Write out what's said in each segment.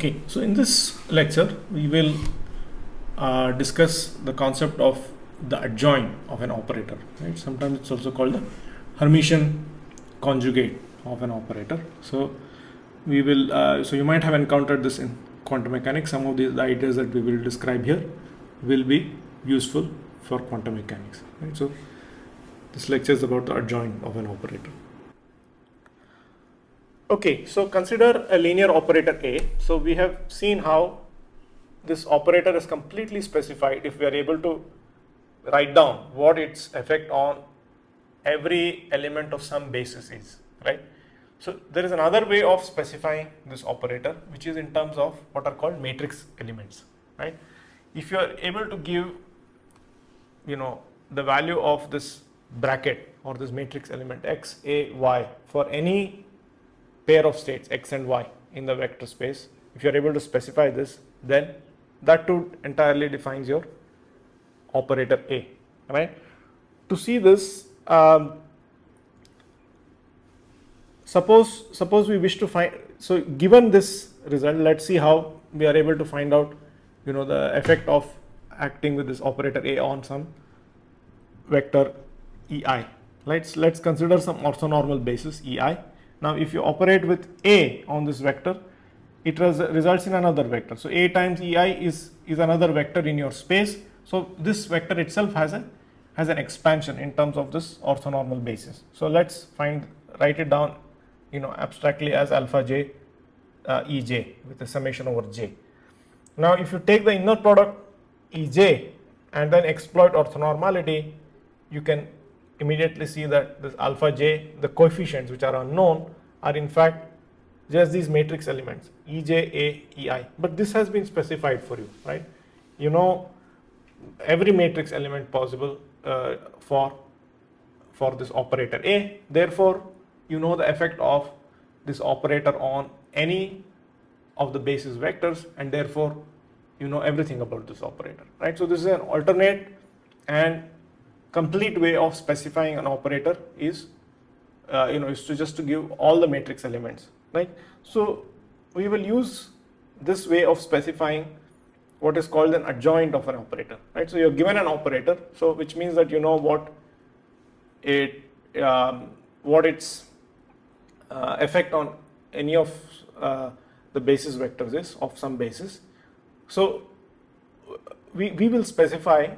Okay, so in this lecture, we will uh, discuss the concept of the adjoint of an operator. Right? Sometimes it's also called the Hermitian conjugate of an operator. So we will. Uh, so you might have encountered this in quantum mechanics. Some of the, ideas that we will describe here will be useful for quantum mechanics. Right? So this lecture is about the adjoint of an operator. Okay, so consider a linear operator A. So we have seen how this operator is completely specified if we are able to write down what its effect on every element of some basis is, right? So there is another way of specifying this operator which is in terms of what are called matrix elements, right? If you are able to give, you know, the value of this bracket or this matrix element x, a, y for any pair of states x and y in the vector space, if you are able to specify this, then that too entirely defines your operator A, right? To see this, um, suppose suppose we wish to find, so given this result, let's see how we are able to find out, you know, the effect of acting with this operator A on some vector EI. Let's let's consider some orthonormal basis EI now, if you operate with A on this vector, it res results in another vector. So, A times EI is, is another vector in your space. So, this vector itself has a has an expansion in terms of this orthonormal basis. So, let us find write it down you know abstractly as alpha j uh, ej with a summation over j. Now, if you take the inner product ej and then exploit orthonormality, you can immediately see that this alpha j, the coefficients which are unknown are in fact just these matrix elements ej, a, ei. But this has been specified for you, right? You know every matrix element possible uh, for for this operator a. Therefore, you know the effect of this operator on any of the basis vectors, and therefore you know everything about this operator, right? So this is an alternate and complete way of specifying an operator is uh, you know is to just to give all the matrix elements right? So we will use this way of specifying what is called an adjoint of an operator right? So you're given an operator so which means that you know what it um, what its uh, effect on any of uh, the basis vectors is of some basis. So we, we will specify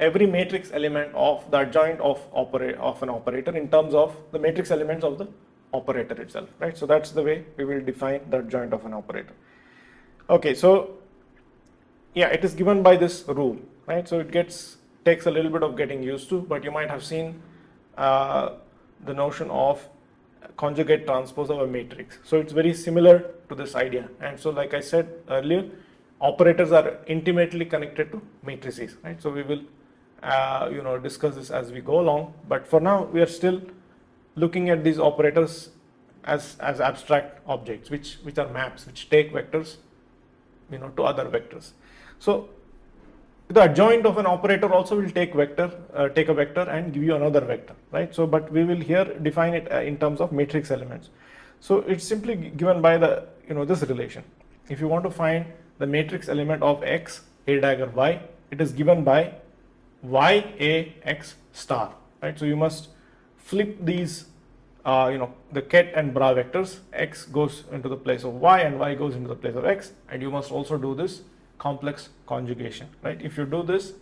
every matrix element of the adjoint of of an operator in terms of the matrix elements of the operator itself, right? So that's the way we will define the adjoint of an operator. Okay, so yeah, it is given by this rule, right? So it gets takes a little bit of getting used to, but you might have seen uh, the notion of conjugate transpose of a matrix. So it's very similar to this idea. And so like I said earlier, operators are intimately connected to matrices, right? So we will uh, you know discuss this as we go along. But for now we are still looking at these operators as as abstract objects which which are maps which take vectors you know to other vectors. So the adjoint of an operator also will take vector uh, take a vector and give you another vector right? So but we will here define it uh, in terms of matrix elements. So it's simply given by the you know this relation. If you want to find the matrix element of x a dagger y it is given by y a x star right? So you must flip these uh, you know the ket and bra vectors. X goes into the place of y and y goes into the place of x. And you must also do this complex conjugation right? If you do this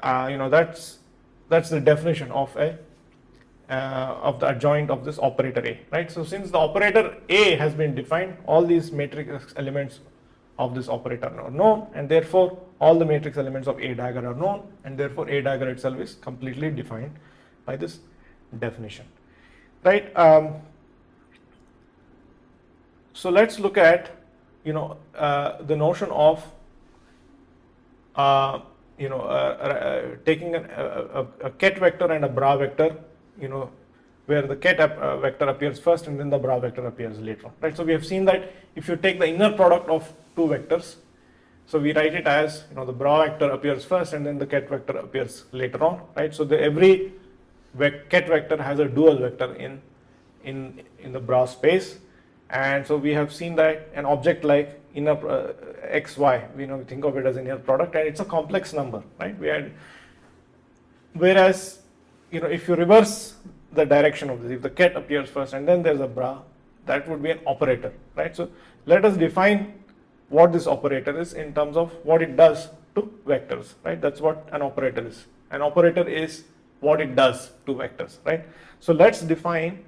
uh, you know that's that's the definition of a uh, of the adjoint of this operator a right? So since the operator a has been defined all these matrix elements of this operator are known and therefore all the matrix elements of A dagger are known and therefore A dagger itself is completely defined by this definition. Right um, so let's look at you know uh, the notion of uh, you know uh, uh taking an, a, a, ket vector and a bra vector you know where the ket uh, vector appears first and then the bra vector appears later right so we have seen that if you take the inner product of two vectors. So we write it as you know the bra vector appears first and then the ket vector appears later on, right? So the every ket vector has a dual vector in in in the bra space, And so we have seen that an object like inner uh, xy, we know we think of it as inner product, and it's a complex number, right? We had, whereas you know if you reverse the direction of this, if the ket appears first and then there's a bra, that would be an operator, right? So let us define what this operator is in terms of what it does to vectors, right? That's what an operator is. An operator is what it does to vectors, right? So let's define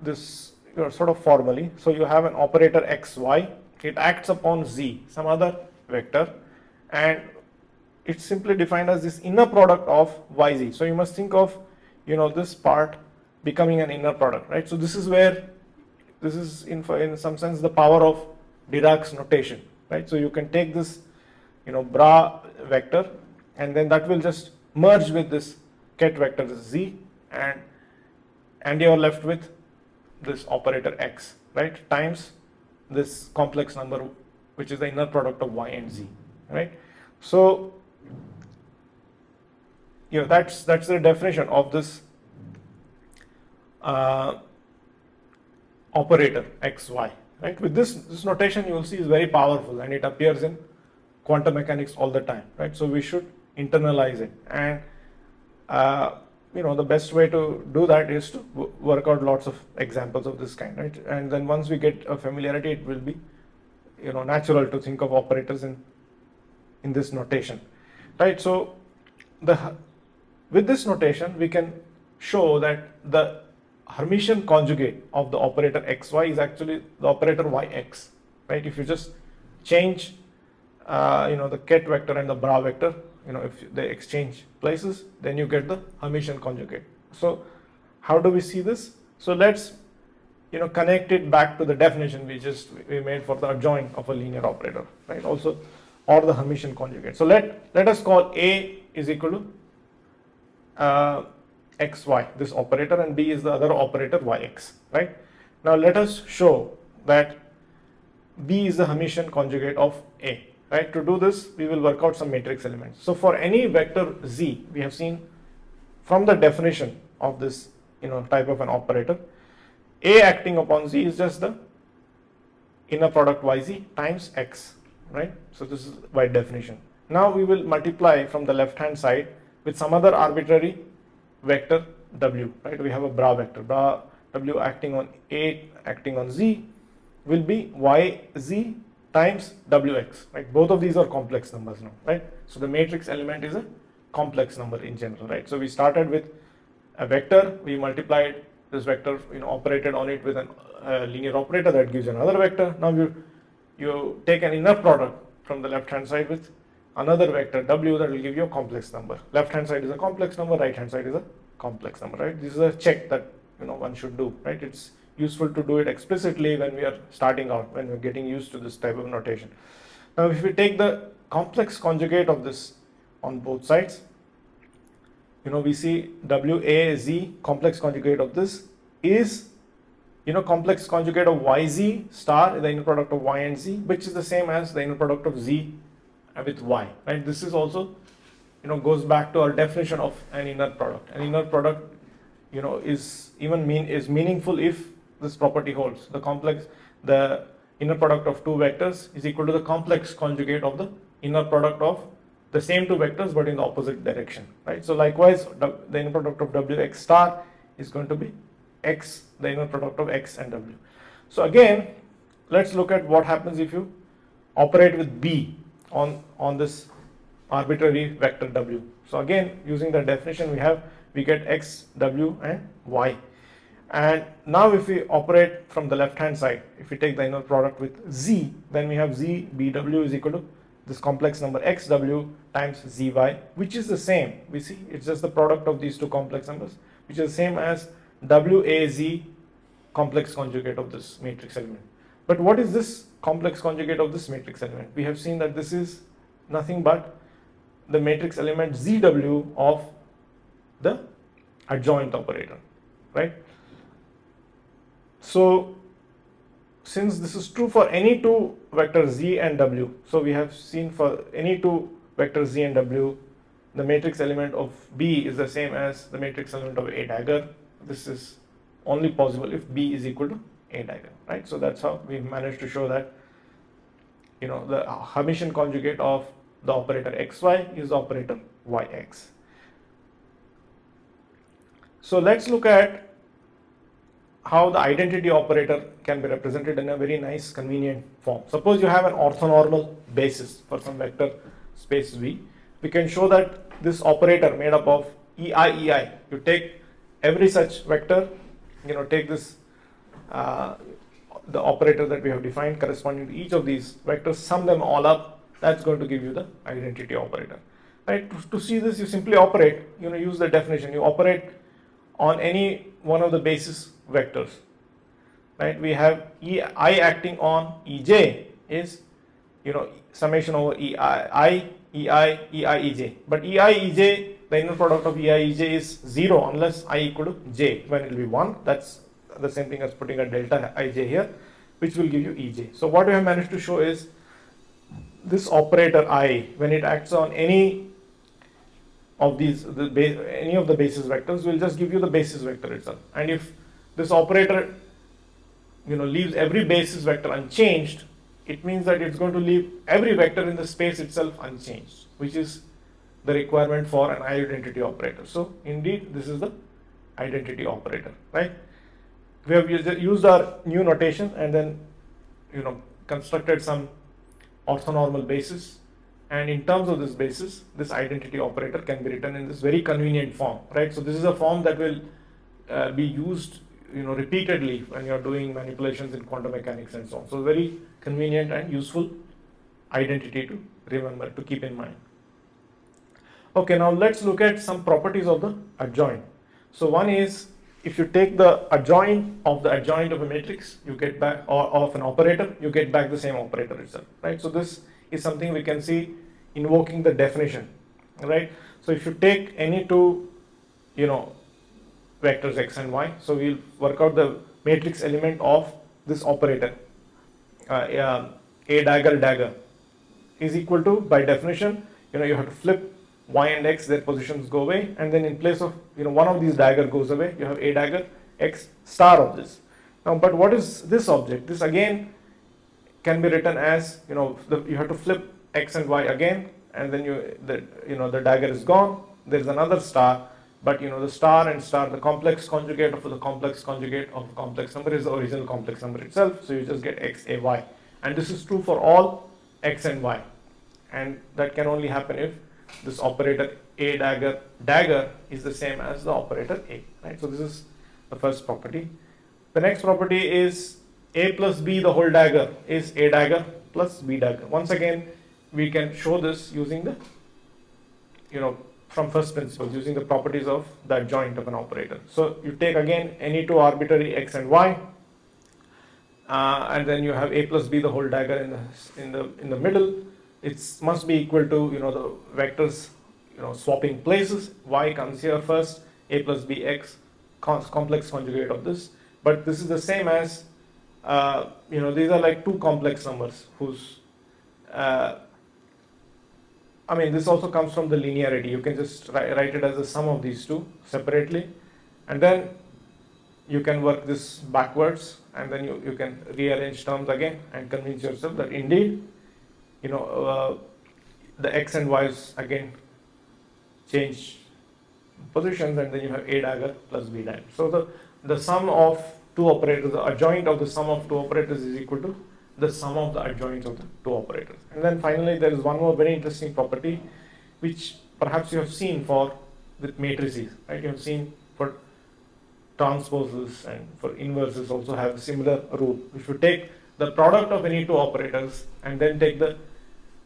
this sort of formally. So you have an operator xy, it acts upon z, some other vector, and it's simply defined as this inner product of yz. So you must think of you know this part becoming an inner product, right? So this is where this is in in some sense the power of Dirac's notation, right? So you can take this you know bra vector and then that will just merge with this ket vector this z and and you are left with this operator x, right, times this complex number, which is the inner product of y and z, right. So, you know, that's that's the definition of this uh, operator xy, right. With this this notation, you will see is very powerful, and it appears in quantum mechanics all the time, right. So we should internalize it and uh, you know the best way to do that is to work out lots of examples of this kind right and then once we get a familiarity it will be you know natural to think of operators in in this notation right so the with this notation we can show that the Hermitian conjugate of the operator xy is actually the operator yx right? If you just change uh, you know the ket vector and the bra vector you know if they exchange places then you get the Hermitian conjugate. So how do we see this? So let's you know connect it back to the definition we just we made for the adjoint of a linear operator right? Also or the Hermitian conjugate. So let let us call a is equal to uh, xy this operator and b is the other operator yx right now let us show that b is the Hermitian conjugate of a right? To do this, we will work out some matrix elements. So for any vector z, we have seen from the definition of this, you know, type of an operator, a acting upon z is just the inner product yz times x, right? So this is by definition. Now we will multiply from the left hand side with some other arbitrary vector w, right? We have a bra vector, bra w acting on a acting on z will be yz times wx, right? Both of these are complex numbers now, right? So the matrix element is a complex number in general, right? So we started with a vector, we multiplied this vector, you know, operated on it with a uh, linear operator that gives another vector. Now you you take an inner product from the left hand side with another vector w that will give you a complex number. Left hand side is a complex number, right hand side is a complex number, right? This is a check that you know one should do, right? It's useful to do it explicitly when we are starting out, when we're getting used to this type of notation. Now, if we take the complex conjugate of this on both sides, you know, we see WAZ complex conjugate of this is, you know, complex conjugate of YZ star, the inner product of Y and Z, which is the same as the inner product of Z with Y, right? This is also, you know, goes back to our definition of an inner product. An inner product, you know, is even mean is meaningful if this property holds. The complex, the inner product of two vectors is equal to the complex conjugate of the inner product of the same two vectors but in the opposite direction, right? So likewise, the inner product of wx star is going to be x, the inner product of x and w. So again, let's look at what happens if you operate with b on, on this arbitrary vector w. So again, using the definition we have, we get x, w and y. And now if we operate from the left hand side, if we take the inner product with z, then we have z bw is equal to this complex number xw times zy, which is the same. We see it's just the product of these two complex numbers, which is the same as waz complex conjugate of this matrix element. But what is this complex conjugate of this matrix element? We have seen that this is nothing but the matrix element zw of the adjoint operator, right? So since this is true for any two vectors z and w, so we have seen for any two vectors z and w, the matrix element of B is the same as the matrix element of A dagger. This is only possible if B is equal to A dagger, right? So that's how we managed to show that, you know, the Hermitian conjugate of the operator xy is the operator yx. So let's look at how the identity operator can be represented in a very nice convenient form. Suppose you have an orthonormal basis for some vector space V. We can show that this operator made up of EI, EI, you take every such vector, you know, take this, uh, the operator that we have defined corresponding to each of these vectors, sum them all up, that's going to give you the identity operator. Right, to, to see this, you simply operate, you know, use the definition, you operate on any one of the basis vectors. Right, we have EI acting on EJ is, you know, summation over EI, I, EI. But EI, EJ, the inner product of EI, EJ is 0 unless I equal to J. When it will be 1, that's the same thing as putting a delta IJ here, which will give you EJ. So what we have managed to show is this operator I, when it acts on any of these, the any of the basis vectors, will just give you the basis vector itself. And if this operator, you know, leaves every basis vector unchanged, it means that it's going to leave every vector in the space itself unchanged, which is the requirement for an identity operator. So indeed, this is the identity operator, right? We have used our new notation and then, you know, constructed some orthonormal basis. And in terms of this basis, this identity operator can be written in this very convenient form, right? So this is a form that will uh, be used you know repeatedly when you're doing manipulations in quantum mechanics and so on. So very convenient and useful identity to remember to keep in mind. Okay, now let's look at some properties of the adjoint. So one is if you take the adjoint of the adjoint of a matrix, you get back or of an operator, you get back the same operator itself, right? So this is something we can see invoking the definition, right? So if you take any two, you know, vectors x and y. So we'll work out the matrix element of this operator. Uh, a dagger dagger is equal to by definition you know you have to flip y and x their positions go away and then in place of you know one of these dagger goes away you have a dagger x star of this. Now but what is this object? This again can be written as you know the, you have to flip x and y again and then you the you know the dagger is gone there is another star but you know the star and star the complex conjugate of the complex conjugate of complex number is the original complex number itself so you just get x a y. And this is true for all x and y. And that can only happen if this operator a dagger dagger is the same as the operator a right so this is the first property the next property is a plus b the whole dagger is a dagger plus b dagger once again we can show this using the you know from first principles using the properties of the adjoint of an operator. So you take again any two arbitrary x and y, uh, and then you have a plus b the whole dagger in the in the in the middle. It must be equal to you know the vectors you know swapping places. y comes here first, a plus b x complex conjugate of this. But this is the same as uh, you know these are like two complex numbers whose uh, I mean, this also comes from the linearity. You can just write it as the sum of these two separately. And then you can work this backwards and then you, you can rearrange terms again and convince yourself that indeed, you know, uh, the x and y's again change positions and then you have a dagger plus b dagger. So the, the sum of two operators, the adjoint of the sum of two operators is equal to the sum of the adjoints of the two operators. And then finally, there is one more very interesting property, which perhaps you have seen for with matrices, right? You have seen for transposes and for inverses also have similar rule. If you take the product of any two operators and then take the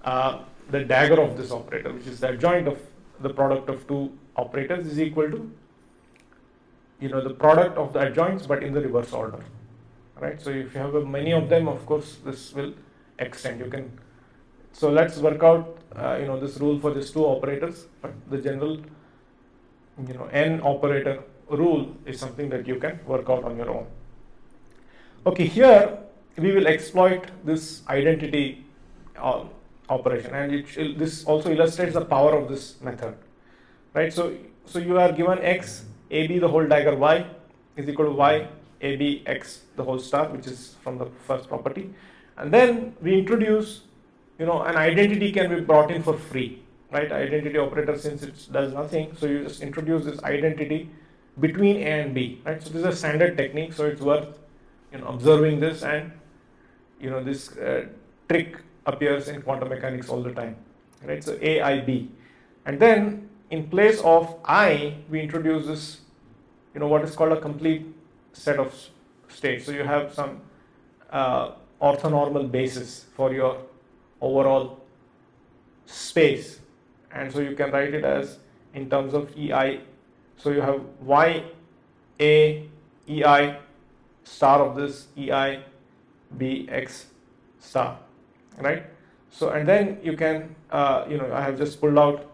uh, the dagger of this operator, which is the adjoint of the product of two operators, is equal to you know the product of the adjoints, but in the reverse order right? So if you have many of them, of course, this will extend. You can. So let's work out, uh, you know, this rule for these two operators. But the general, you know, n operator rule is something that you can work out on your own. Okay, here we will exploit this identity uh, operation, and it, this also illustrates the power of this method, right? So, so you are given x, ab the whole dagger y is equal to y abx the whole star, which is from the first property. And then we introduce, you know, an identity can be brought in for free, right? Identity operator since it does nothing, so you just introduce this identity between A and B, right? So this is a standard technique, so it's worth you know observing this and you know this uh, trick appears in quantum mechanics all the time, right? So A I B, and then in place of I, we introduce this, you know, what is called a complete set of states. So you have some uh, orthonormal basis for your overall space, and so you can write it as in terms of EI so you have y a e i star of this e i b x star, right? So and then you can uh, you know I have just pulled out.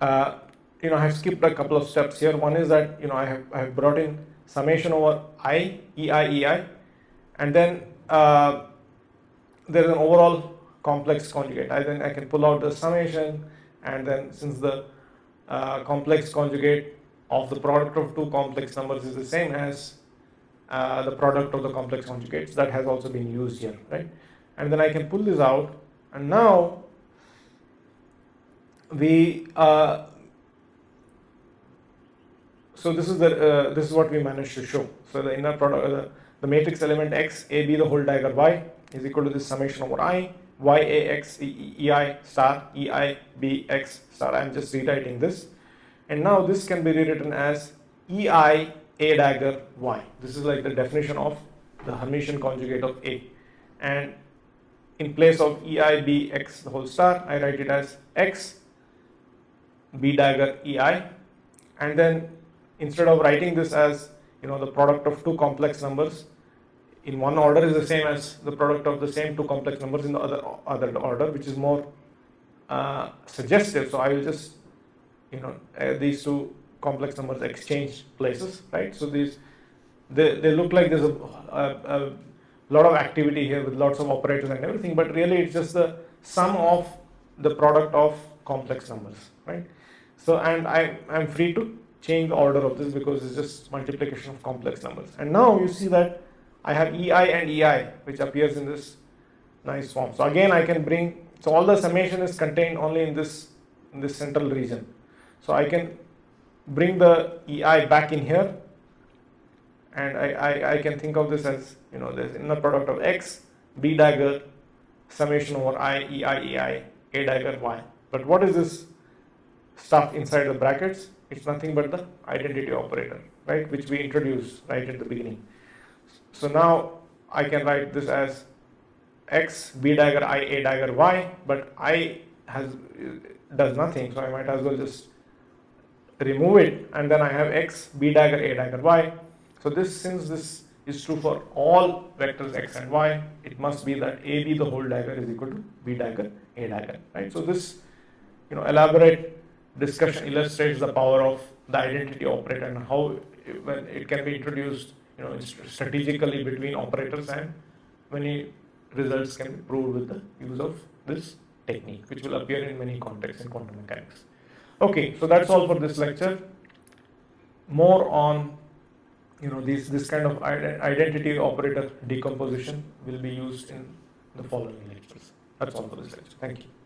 Uh, you know I have skipped a couple of steps here. One is that you know I have I have brought in summation over i e i e i, and then uh, there is an overall complex conjugate. I then I can pull out the summation, and then since the uh, complex conjugate of the product of two complex numbers is the same as uh, the product of the complex conjugates that has also been used here right and then I can pull this out and now we uh, so this is the uh, this is what we managed to show so the inner product uh, the, matrix element x a b the whole dagger y is equal to this summation over i y a x e, e i star e i b x star. I'm just rewriting this. And now this can be rewritten as e i a dagger y. This is like the definition of the Hermitian conjugate of a. And in place of e i b x the whole star, I write it as x b dagger e i. And then instead of writing this as you know the product of two complex numbers in one order is the same as the product of the same two complex numbers in the other other order, which is more uh, suggestive. So I will just you know uh, these two complex numbers exchange places, right? So these they, they look like there's a, a, a lot of activity here with lots of operators and everything, but really it's just the sum of the product of complex numbers, right? So and I I'm free to change the order of this because it's just multiplication of complex numbers. And now you see that I have EI and EI, which appears in this nice form. So again, I can bring, so all the summation is contained only in this, in this central region. So I can bring the EI back in here and I, I, I can think of this as, you know, the inner product of X, B dagger, summation over I, EI, EI, A dagger, Y. But what is this stuff inside the brackets? It's nothing but the identity operator, right, which we introduced right at the beginning. So now I can write this as x b dagger i a dagger y, but i has does nothing, so I might as well just remove it, and then I have x b dagger a dagger y. So this since this is true for all vectors x and y, it must be that a b the whole dagger is equal to b dagger a dagger, right? So this you know elaborate discussion illustrates the power of the identity operator and how when it can be introduced you know, strategically between operators and many results can be proved with the use of this technique, which will appear in many contexts in quantum mechanics. Okay, so that's all for this lecture. More on you know this this kind of identity operator decomposition will be used in the following lectures. That's all for this lecture. Thank you.